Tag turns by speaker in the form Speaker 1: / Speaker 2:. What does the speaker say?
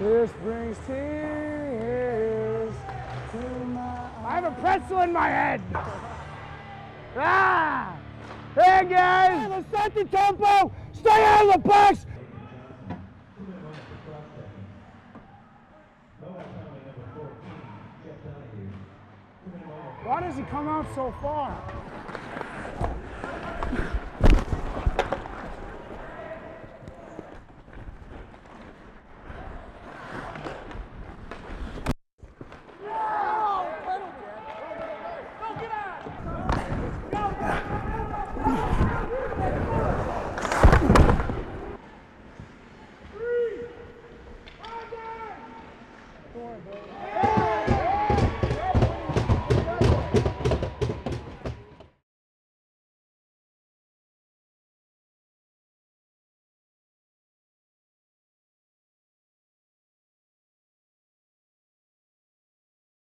Speaker 1: This brings tears to my I have a pretzel in my head. Ah! Hey guys! Let's set the tempo! Stay out of the box! Why does he come out so far? bro.